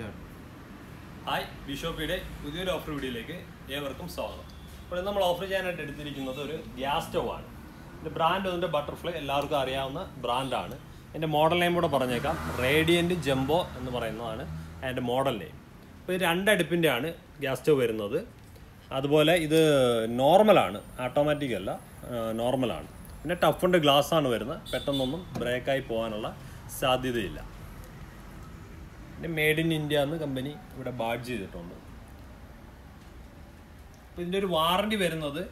Start hi ബിഷോപ്പിയുടെ പുതിയൊരു offer വീഡിയോയിലേക്ക് ഏവർക്കും സ്വാഗതം. ഇപ്പോൾ നമ്മൾ ഓഫർ ചെയ്യാനായിട്ട് എടുത്തിരിക്കുന്നത് ഒരു ഗ്യാസ് സ്റ്റവ് ആണ്. ഇതിന്റെ ബ്രാൻഡ് അതിന്റെ ബട്ടർഫ്ലൈ എല്ലാവർക്കും അറിയാവുന്ന ബ്രാൻഡാണ് എന്റെ മോഡൽ നെയിം കൂടെ പറഞ്ഞേക്കാം. റേഡിയന്റ് ജംബോ എന്ന് പറയുന്നതാണ് അതിന്റെ മോഡൽ നെയിം അപ്പോൾ ഇത് രണ്ടടുപ്പിന്റെ ആണ് ഗ്യാസ് സ്റ്റവ് വരുന്നത്. അതുപോലെ ഇത് നോർമലാണ് ആട്ടോമാറ്റിക് അല്ല നോർമലാണ് പിന്നെ ടഫുണ്ട് ഗ്ലാസ് ആണ് വരുന്നത്. പെട്ടെന്നൊന്നും ബ്രേക്കായി പോകാനുള്ള സാധ്യതയില്ല. പിന്നെ മെയ്ഡ് ഇൻ ഇന്ത്യ എന്ന് കമ്പനി ഇവിടെ ബാഡ്ജ് ചെയ്തിട്ടുണ്ട്. അപ്പോൾ ഇതിന്റെ ഒരു വാറണ്ടി വരുന്നത്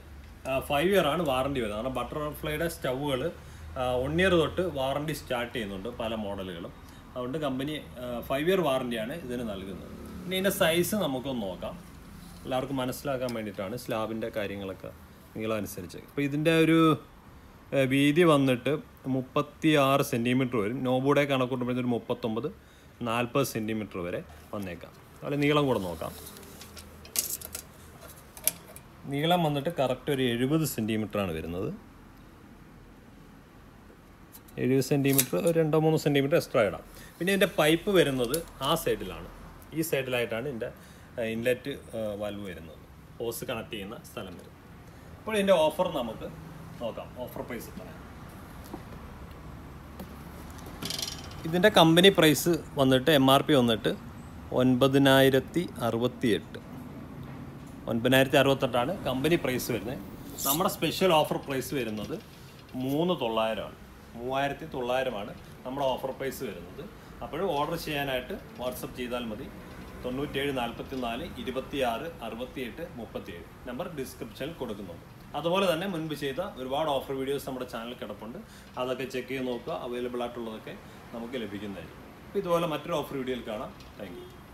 ഫൈവ് ഇയർ ആണ് വാറണ്ടി വരുന്നത്. കാരണം ബട്ടർഫ്ലൈയുടെ സ്റ്റവുകൾ വൺ ഇയർ തൊട്ട് വാറണ്ടി സ്റ്റാർട്ട് ചെയ്യുന്നുണ്ട് പല മോഡലുകളും. അതുകൊണ്ട് കമ്പനി ഫൈവ് ഇയർ വാറണ്ടിയാണ് ഇതിന് നൽകുന്നത്. ഇനി ഇതിന്റെ സൈസ് നമുക്കൊന്ന് നോക്കാം. എല്ലാവർക്കും മനസ്സിലാക്കാൻ വേണ്ടിയിട്ടാണ് സ്ലാബിന്റെ കാര്യങ്ങളൊക്കെ നീളമനുസരിച്ച് അപ്പോൾ ഇതിന്റെ ഒരു വീതി വന്നിട്ട് മുപ്പത്തി ആറ് സെന്റിമീറ്റർ വരും. നോബൂടെ ഒരു മുപ്പത്തൊമ്പത് നാൽപ്പത് സെന്റിമീറ്റർ വരെ വന്നേക്കാം. അതുപോലെ നീളം കൂടെ നോക്കാം. നീളം വന്നിട്ട് കറക്റ്റ് ഒരു എഴുപത് ആണ് വരുന്നത്. എഴുപത് സെന്റിമീറ്റർ ഒരു രണ്ടോ മൂന്നോ സെന്റിമീറ്റർ എക്സ്ട്രാ ഇടാം. പിന്നെ ഇതിന്റെ പൈപ്പ് വരുന്നത് ആ സൈഡിലാണ് ഈ സൈഡിലായിട്ടാണ് ഇതിന്റെ ഇൻലെറ്റ് വാൽവ് വരുന്നത്. ഹോസ് കണക്ട് ചെയ്യുന്ന സ്ഥലം വരും. അപ്പോൾ ഇതിന്റെ ഓഫർ നമുക്ക് നോക്കാം. ഓഫർ പ്രൈസ് പറയാം ഇതിന്റെ കമ്പനി പ്രൈസ് വന്നിട്ട് എം ആർ പി വന്നിട്ട് ഒൻപതിനായിരത്തി അറുപത്തി എട്ട് ഒൻപതിനായിരത്തി അറുപത്തെട്ടാണ് കമ്പനി പ്രൈസ് വരുന്നത്. നമ്മുടെ സ്പെഷ്യൽ ഓഫർ പ്രൈസ് വരുന്നത് മൂന്ന് തൊള്ളായിരമാണ്. മൂവായിരത്തി തൊള്ളായിരമാണ് നമ്മുടെ ഓഫർ പ്രൈസ് വരുന്നത്. അപ്പോൾ ഓർഡർ ചെയ്യാനായിട്ട് വാട്സപ്പ് ചെയ്താൽ മതി. തൊണ്ണൂറ്റേഴ് നാൽപ്പത്തി നാല് ഇരുപത്തിയാറ് അറുപത്തിയെട്ട് മുപ്പത്തിയേഴ്. നമ്പർ ഡിസ്ക്രിപ്ഷനിൽ കൊടുക്കുന്നുണ്ട്. അതുപോലെ തന്നെ മുൻപ് ചെയ്ത ഒരുപാട് ഓഫർ വീഡിയോസ് നമ്മുടെ ചാനൽ കിടപ്പുണ്ട്. അതൊക്കെ ചെക്ക് ചെയ്ത് നോക്കുക. അവൈലബിൾ ആയിട്ടുള്ളതൊക്കെ നമുക്ക് ലഭിക്കുന്നതായിരിക്കും. ഇതുപോലെ മറ്റൊരു ഓഫർ വീഡിയോയിൽ കാണാം. താങ്ക്